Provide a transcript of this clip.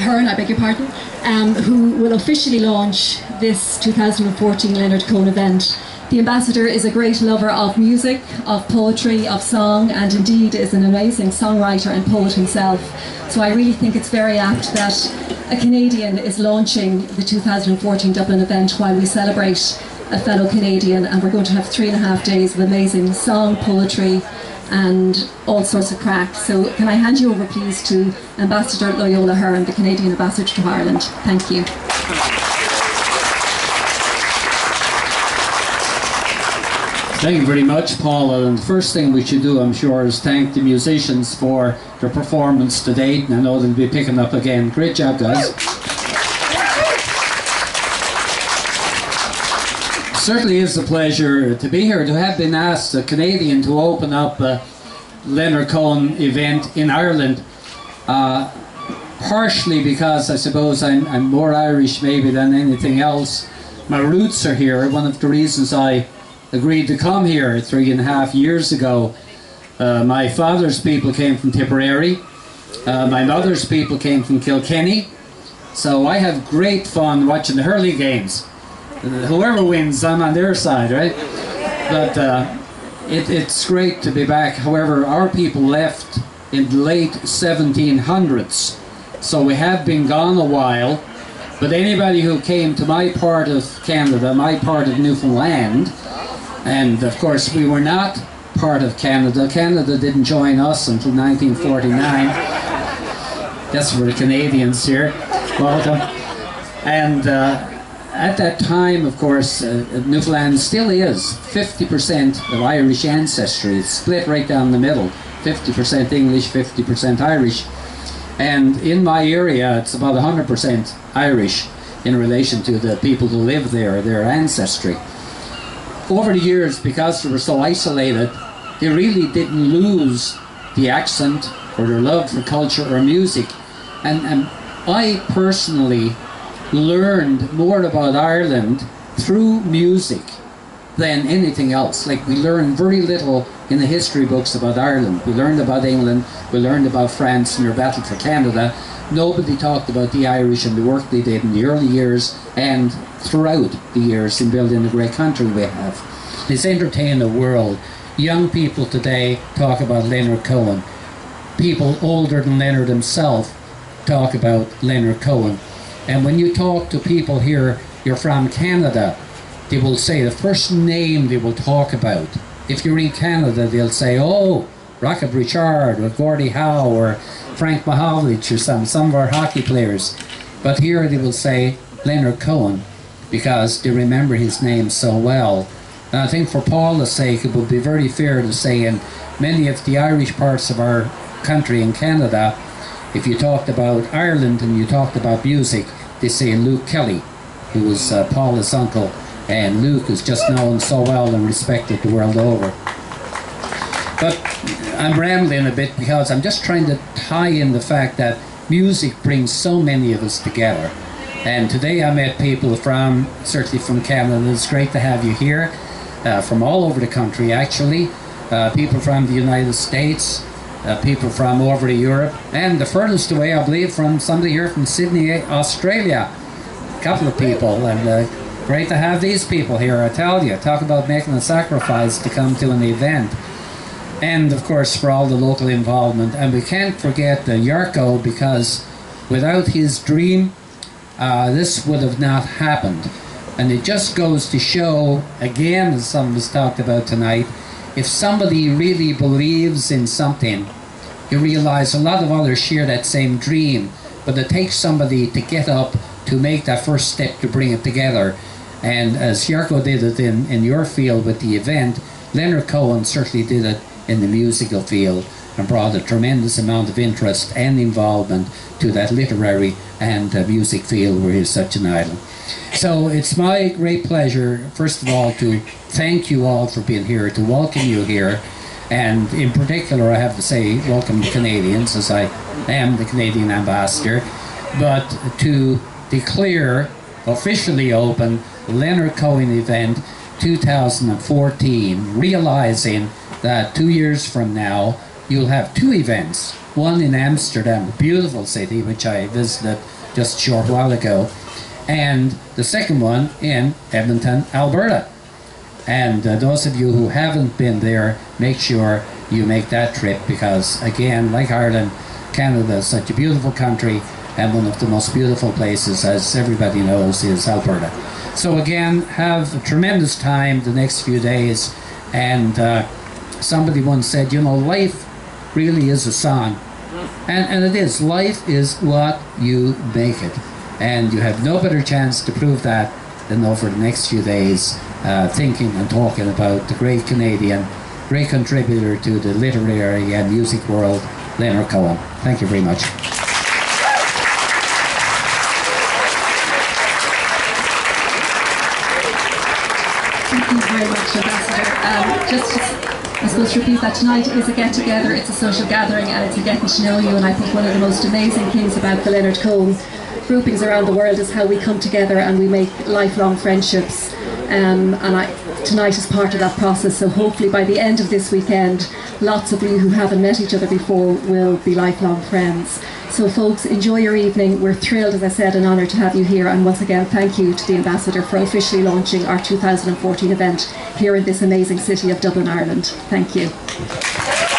Hearn, I beg your pardon, um, who will officially launch this 2014 Leonard Cohen event. The ambassador is a great lover of music, of poetry, of song, and indeed is an amazing songwriter and poet himself. So I really think it's very apt that a Canadian is launching the 2014 Dublin event while we celebrate a fellow Canadian, and we're going to have three and a half days of amazing song, poetry, and all sorts of crack. So can I hand you over please to Ambassador Loyola Hearn, the Canadian Ambassador to Ireland. Thank you. Thank you very much, Paula. And the first thing we should do, I'm sure, is thank the musicians for their performance to date. And I know they'll be picking up again. Great job, guys. Certainly is a pleasure to be here, to have been asked, a Canadian, to open up a Leonard Cohen event in Ireland. Uh, partially because I suppose I'm, I'm more Irish maybe than anything else. My roots are here. One of the reasons I agreed to come here three and a half years ago. Uh, my father's people came from Tipperary. Uh, my mother's people came from Kilkenny. So I have great fun watching the hurling games. Whoever wins, I'm on their side, right? But uh, it, it's great to be back. However, our people left in the late 1700s. So we have been gone a while. But anybody who came to my part of Canada, my part of Newfoundland, and of course, we were not part of Canada. Canada didn't join us until 1949. That's for the Canadians here. Welcome. And uh, at that time, of course, uh, Newfoundland still is 50% of Irish ancestry. It's split right down the middle 50% English, 50% Irish. And in my area, it's about 100% Irish in relation to the people who live there, their ancestry over the years, because they were so isolated, they really didn't lose the accent or their love for culture or music. And, and I personally learned more about Ireland through music than anything else. Like we learned very little in the history books about Ireland. We learned about England, we learned about France and their battle for Canada. Nobody talked about the Irish and the work they did in the early years and throughout the years in building the great country we have. It's entertained the world. Young people today talk about Leonard Cohen. People older than Leonard himself talk about Leonard Cohen. And when you talk to people here, you're from Canada, they will say the first name they will talk about. If you're in Canada, they'll say, oh, Rocket Richard or Gordie Howe or Frank Mahovlich or some, some of our hockey players. But here they will say Leonard Cohen because they remember his name so well. And I think for Paula's sake, it would be very fair to say in many of the Irish parts of our country in Canada, if you talked about Ireland and you talked about music, they say Luke Kelly, who was uh, Paula's uncle, and Luke is just known so well and respected the world over. But I'm rambling a bit because I'm just trying to tie in the fact that music brings so many of us together. And today I met people from, certainly from Canada. It's great to have you here, uh, from all over the country actually. Uh, people from the United States, uh, people from over to Europe, and the furthest away, I believe, from somebody here from Sydney, Australia. A couple of people, and uh, great to have these people here, I tell you. Talk about making a sacrifice to come to an event. And of course, for all the local involvement. And we can't forget the Jarkko because without his dream, uh, this would have not happened. And it just goes to show, again, as some of us talked about tonight, if somebody really believes in something, you realize a lot of others share that same dream, but it takes somebody to get up to make that first step to bring it together. And as Jarkko did it in, in your field with the event, Leonard Cohen certainly did it in the musical field and brought a tremendous amount of interest and involvement to that literary and uh, music field where he's such an idol. So it's my great pleasure, first of all, to thank you all for being here, to welcome you here, and in particular, I have to say, welcome Canadians, as I am the Canadian ambassador, but to declare officially open Leonard Cohen event 2014, realizing that two years from now, you'll have two events. One in Amsterdam, a beautiful city, which I visited just a short while ago, and the second one in Edmonton, Alberta. And uh, those of you who haven't been there, make sure you make that trip because, again, like Ireland, Canada is such a beautiful country, and one of the most beautiful places, as everybody knows, is Alberta. So, again, have a tremendous time the next few days. And uh, somebody once said, you know, life really is a song. And, and it is. Life is what you make it. And you have no better chance to prove that than over the next few days, uh, thinking and talking about the great Canadian, great contributor to the literary and music world, Leonard Cohen. Thank you very much. Thank you very much, Ambassador. Um, just I suppose, to repeat that tonight is a get together, it's a social gathering, and it's a getting to know you. And I think one of the most amazing things about the Leonard Cohen groupings around the world is how we come together and we make lifelong friendships. Um, and I, tonight is part of that process. So hopefully by the end of this weekend, lots of you who haven't met each other before will be lifelong friends. So folks, enjoy your evening. We're thrilled, as I said, and honoured to have you here. And once again, thank you to the Ambassador for officially launching our 2014 event here in this amazing city of Dublin, Ireland. Thank you.